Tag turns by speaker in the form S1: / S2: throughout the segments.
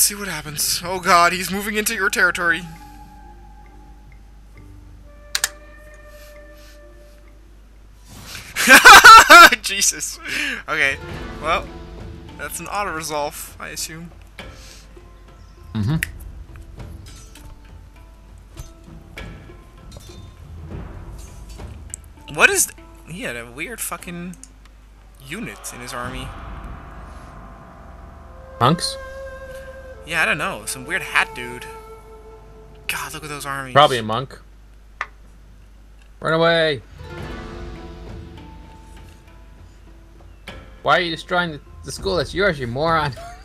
S1: Let's see what happens. Oh god, he's moving into your territory. Jesus. Okay, well, that's an auto resolve, I assume.
S2: Mm-hmm.
S1: What is? He had a weird fucking unit in his army.
S2: Monks?
S1: Yeah, I don't know. Some weird hat dude. God, look at those armies.
S2: Probably a monk. Run away! Why are you destroying the, school that's yours, you moron?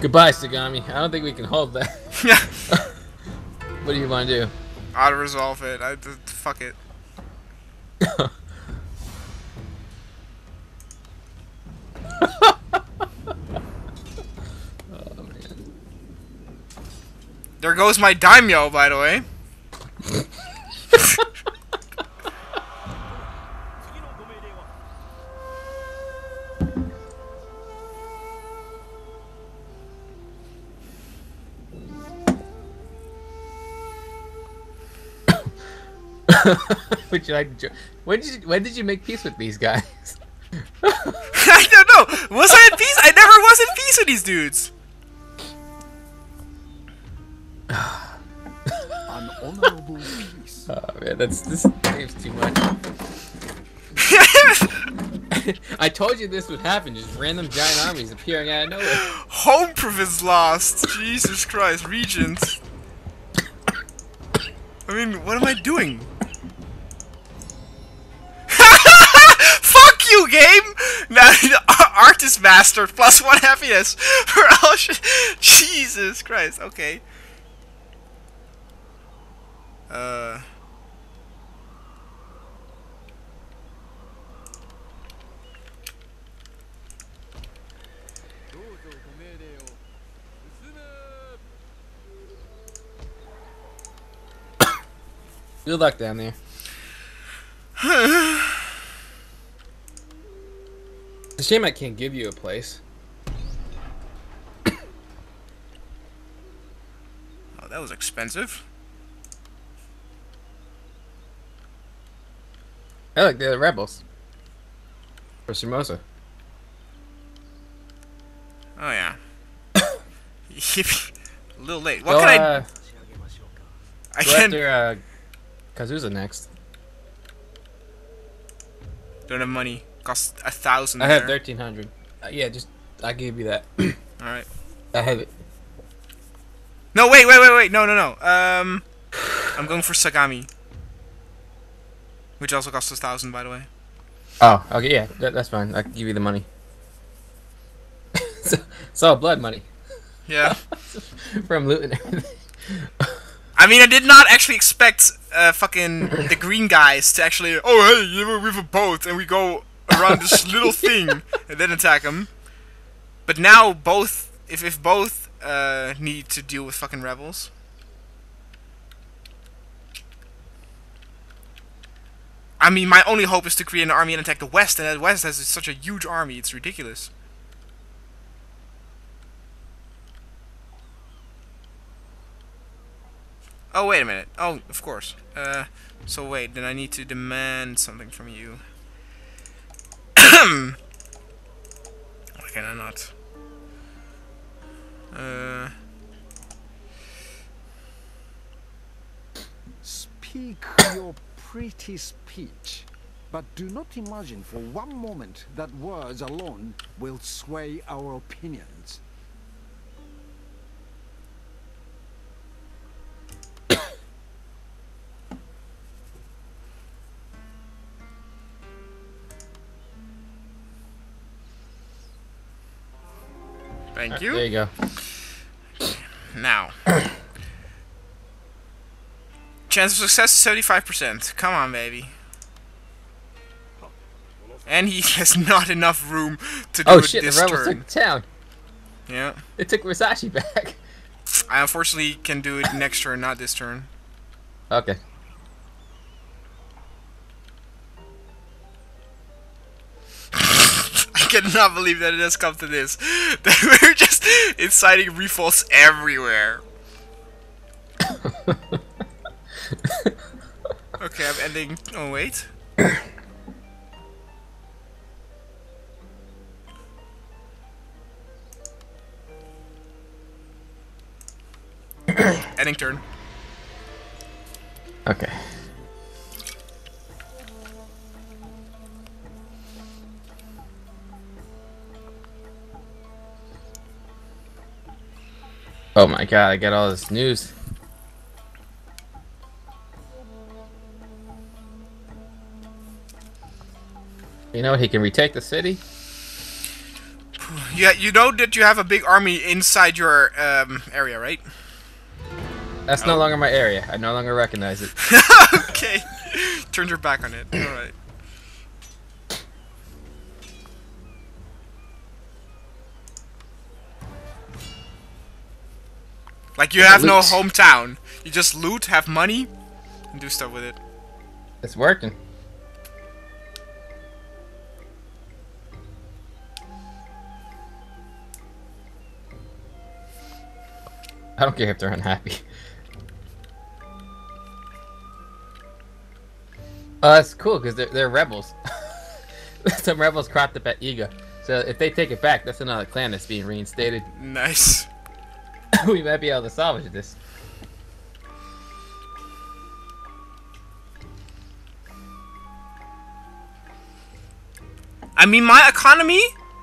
S2: Goodbye, Sagami. I don't think we can hold that. What do you want to do?
S1: Auto resolve it. I d- fuck it.
S2: Oh, man.
S1: There goes my daimyo, by the way.
S2: Would you like to jo- when did you, when did you make peace with these guys?
S1: I don't know. Was I at peace? I never was at peace with these dudes.
S3: An honorable peace.
S2: Oh man, that's this game's too much. I told you this would happen. Just random giant armies appearing out of nowhere.
S1: Home province lost. Jesus Christ, Regent. I mean, what am I doing? You, game! Now, artist master plus one happiness for all sh- Jesus Christ. Okay. Uh.
S2: Good luck down there. It's a shame I can't give you a place.
S1: Oh, that was expensive.
S2: Oh, look, they're the rebels. For Shimosa.
S1: Oh yeah. a little late. What
S2: Go,
S1: can I?
S2: uh,
S1: I
S2: go
S1: can't.
S2: after uh, Kazusa next.
S1: Don't have money. Cost a thousand.
S2: I have
S1: there.
S2: thirteen hundred. Uh, yeah, just I gave you that.
S1: All right.
S2: I have it.
S1: No, wait, wait, wait, wait. No, no, no. Um, I'm going for Sagami, which also costs a thousand, by the way.
S2: Oh, okay, yeah, that, that's fine. I can give you the money. so, it's all blood money
S1: Yeah.
S2: from loot and everything.
S1: I mean, I did not actually expect uh, fucking the green guys to actually. Oh, hey, you we have a boat and we go around this little thing and then attack them. But now both, if if both uh, need to deal with fucking rebels. I mean, my only hope is to create an army and attack the West, and the West has such a huge army, it's ridiculous. Oh, wait a minute. Oh, of course. Uh, so wait, then I need to demand something from you. Why can I not? Uh,
S3: Speak your pretty speech, but do not imagine for one moment that words alone will sway our opinions.
S1: Thank
S2: There
S1: you.
S2: There you go.
S1: Now, Chance of success is seventy five percent. Come on, baby. And he has not enough room to do
S2: Oh
S1: it
S2: shit! The
S1: this
S2: rebels
S1: turn.
S2: took the town.
S1: Yeah.
S2: They took Versace back.
S1: I unfortunately can do it next turn, not this turn.
S2: Okay.
S1: Cannot believe that it has come to this. That we're just inciting revolts everywhere. Okay, I'm ending. Oh, wait. ending turn.
S2: Okay. Oh my god, I got all this news. You know what? He can retake the city.
S1: Yeah, you know that you have a big army inside your um, area, right?
S2: That's no longer my area. I no longer recognize it.
S1: okay. Turned your back on it. Alright. Like you have no hometown. You just loot, have money, and do stuff with it.
S2: It's working. I don't care if they're unhappy. Oh, that's cool because they're, they're rebels. Some rebels cropped up at Iga. So if they take it back, that's another clan that's being reinstated.
S1: Nice.
S2: we might be able to salvage this.
S1: I mean, my economy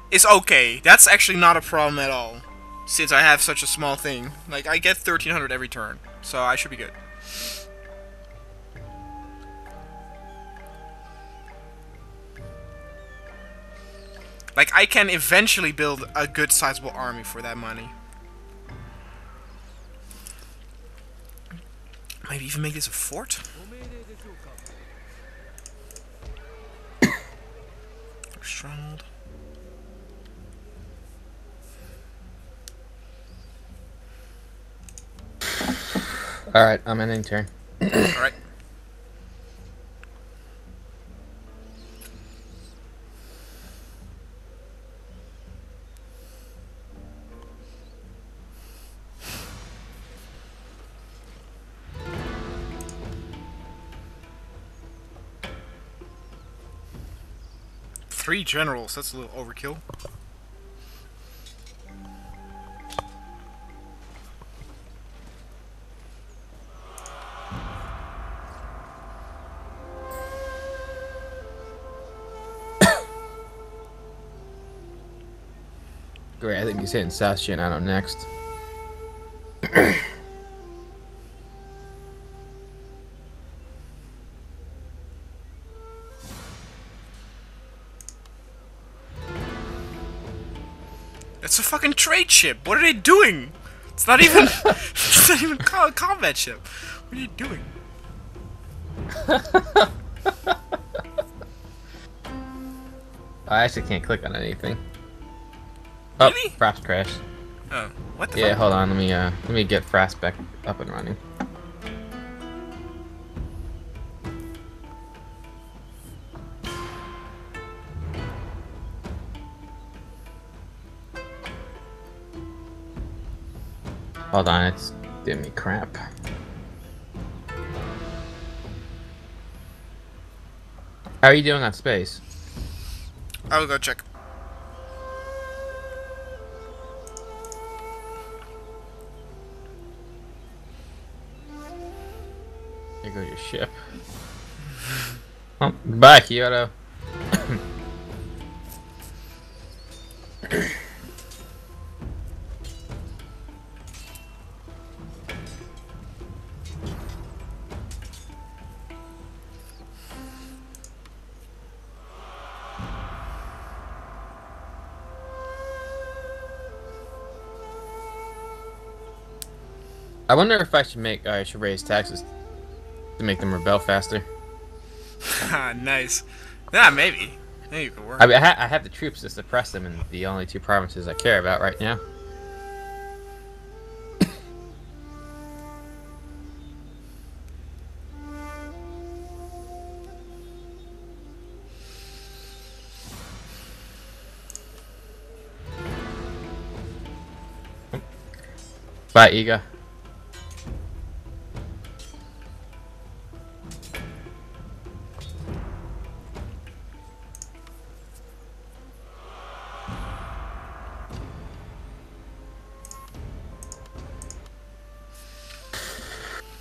S1: is okay. That's actually not a problem at all. Since I have such a small thing. Like, I get 1300 every turn. So I should be good. Like, I can eventually build a good sizable army for that money. Maybe even make this a fort? Stronghold.
S2: Alright, I'm ending turn.
S1: Alright. Generals, that's a little overkill.
S2: Great, I think he's hitting South Shinano next.
S1: It's a fucking trade ship. What are they doing? It's not even. it's not even a combat ship. What are you doing?
S2: I actually can't click on anything. Oh,
S1: Really?
S2: Fraps crash.
S1: Oh, what the
S2: Yeah,
S1: fuck?
S2: hold on. Let me uh, let me get Fraps back up and running. Oh, Hold on, it's giving me crap. How are you doing on space?
S1: I will go check.
S2: There goes your ship. Oh, bye, Kyoto. I wonder if I should make I should raise taxes to make them rebel faster.
S1: Ah, nice. Yeah, maybe. Maybe it could work.
S2: I mean, I, ha- I have the troops to suppress them in the only two provinces I care about right now. Bye, Iga.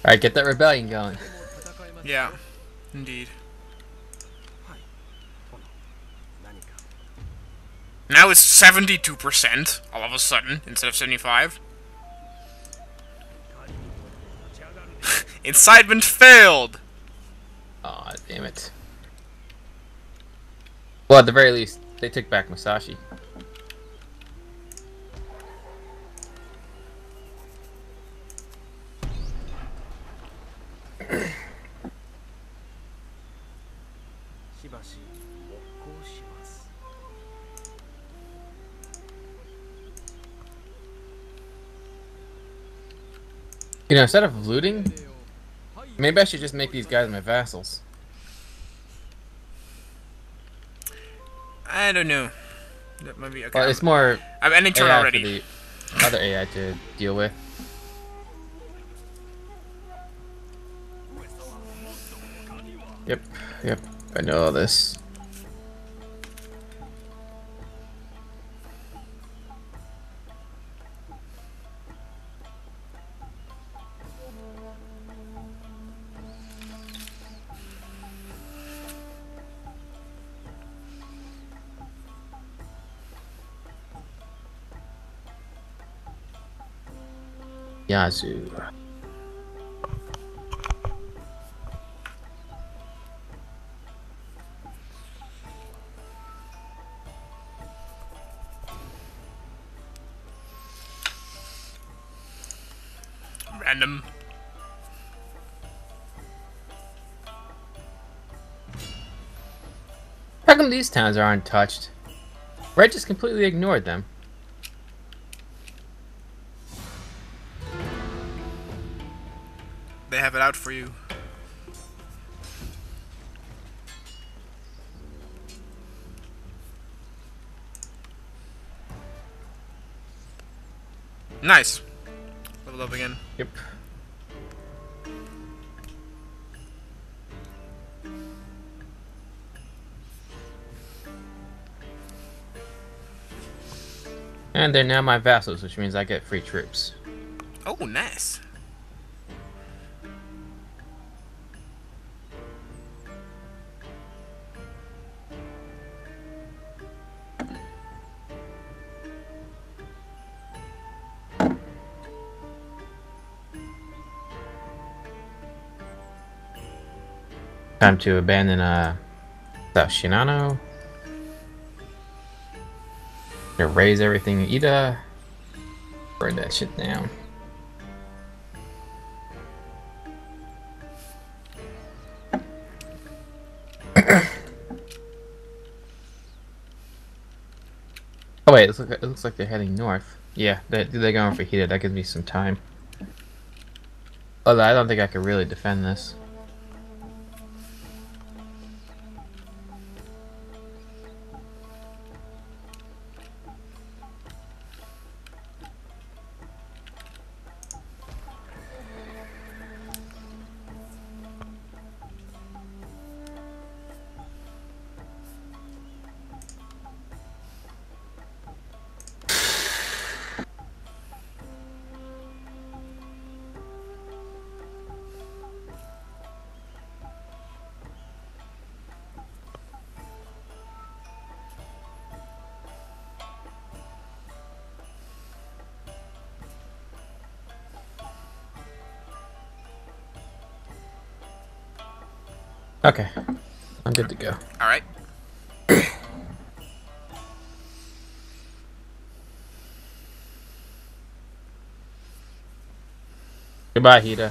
S2: Alright, get that rebellion going.
S1: yeah, indeed. Now it's 72% all of a sudden instead of 75. Incitement failed.
S2: Aw, damn it. Well, at the very least, they took back Musashi. You know, instead of looting, maybe I should just make these guys my vassals.
S1: I don't know. That might be okay.
S2: Well, it's more
S1: I'm ending turn
S2: AI
S1: already.
S2: the other AI to deal with. Yep, yep, I know all this. Yazoo. How come these towns are untouched? Red just completely ignored them.
S1: They have it out for you. Nice. Level up again.
S2: Yep. And they're now my vassals, which means I get free troops.
S1: Oh, nice.
S2: Time to abandon uh South Shinano. Raise everything in Ida. Burn that shit down. oh wait, it looks, like, it looks like they're heading north. Yeah, they, they're going for Hida. That gives me some time. Although I don't think I could really defend this. Okay. I'm good to go.
S1: Alright.
S2: Goodbye, Hida.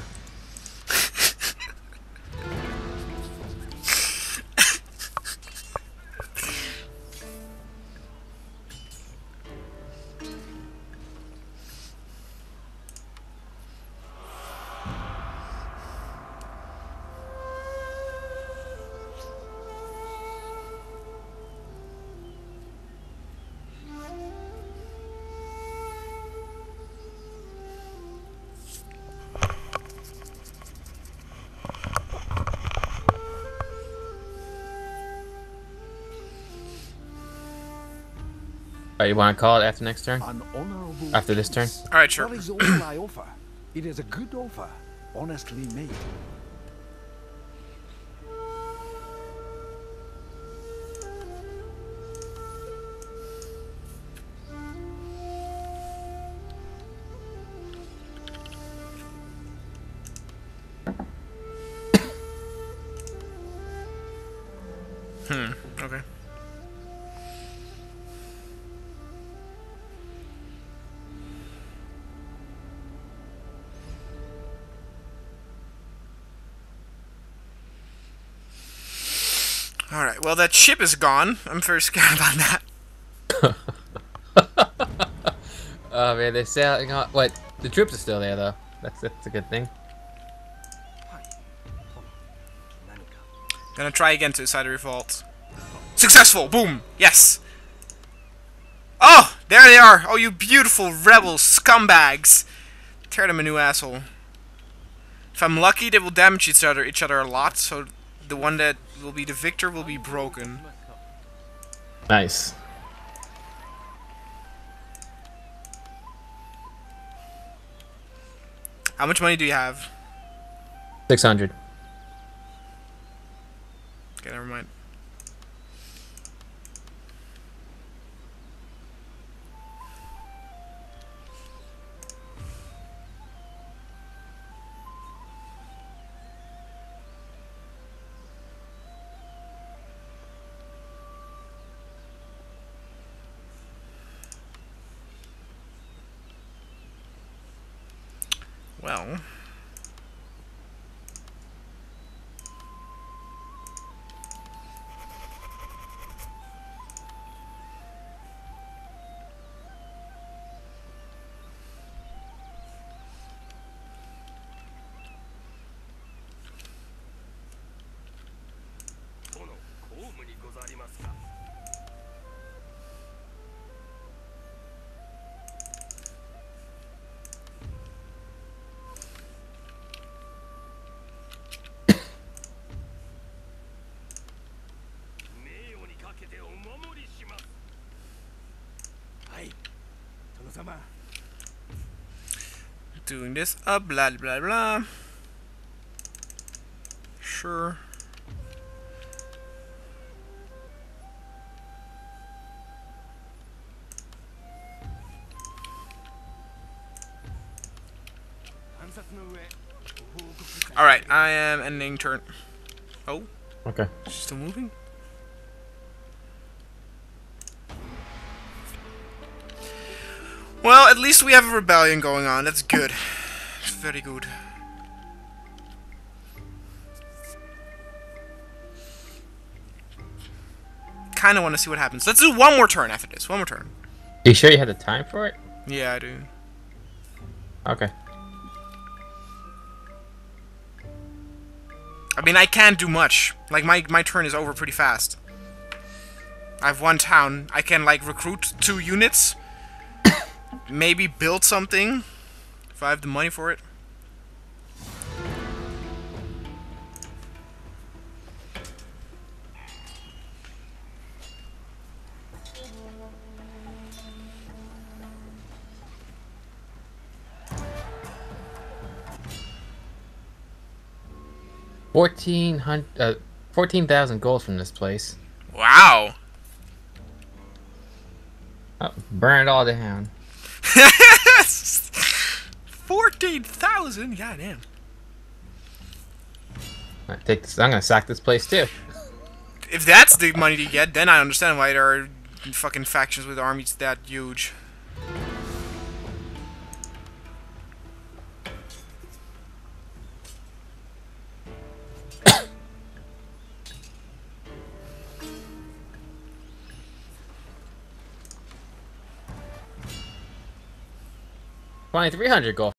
S2: Right, you want to call it after next turn? After this turn?
S1: Alright, sure.
S3: That is all I offer. It is a good offer, honestly made.
S1: Alright, well, that ship is gone. I'm very scared about that.
S2: Oh man, they're sailing on. Wait, The troops are still there though. That's that's a good thing.
S1: Gonna try again to decide a revolt. Successful! Boom! Yes! Oh! There they are! Oh, you beautiful rebel scumbags! Tear them a new asshole. If I'm lucky, they will damage each other each other a lot, so the one that will be the victor will be broken.
S2: Nice.
S1: How much money do you have?
S2: Six hundred.
S1: Okay, never mind. Well, doing this up, blah blah blah. Sure. Alright, I am ending turn. Oh,
S2: Okay.
S1: she's still moving? Well, at least we have a rebellion going on. That's good. It's very good. Kind of want to see what happens. Let's do one more turn after this. One more turn.
S2: you sure you had the time for it?
S1: Yeah, I do.
S2: Okay.
S1: I mean, I can't do much. Like, my, my turn is over pretty fast. I have one town. I can, like, recruit two units. Maybe build something. If I have the money for it.
S2: Fourteen hundred. Uh, Fourteen thousand gold from this place.
S1: Wow.
S2: Oh, burn it all down.
S1: 14,000? Goddamn.
S2: I take this. I'm gonna sack this place too.
S1: If that's the money to get, then I understand why there are fucking factions with armies that huge.
S2: Twenty three hundred gold